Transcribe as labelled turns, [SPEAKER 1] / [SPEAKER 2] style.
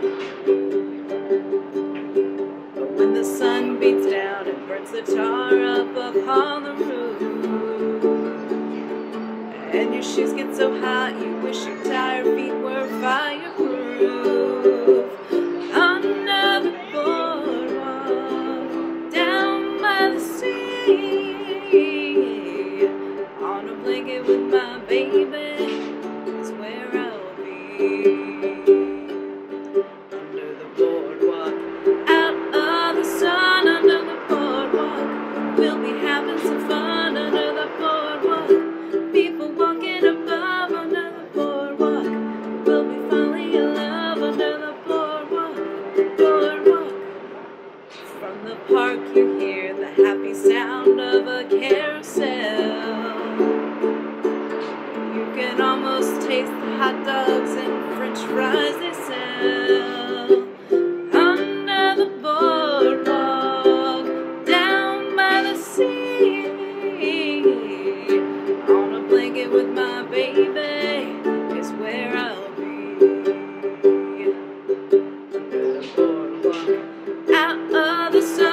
[SPEAKER 1] But when the sun beats down and burns the tar up upon the roof, and your shoes get so hot you wish your tired feet were fireproof. Another boardwalk down by the sea, on a blanket with my baby is where I'll be. We'll be having some fun under the boardwalk. People walking above under the boardwalk. We'll be falling in love under the boardwalk. Boardwalk. From the park, you hear the happy sound of a carousel. You can almost taste the hot dogs and french fries they sell. out of the sun.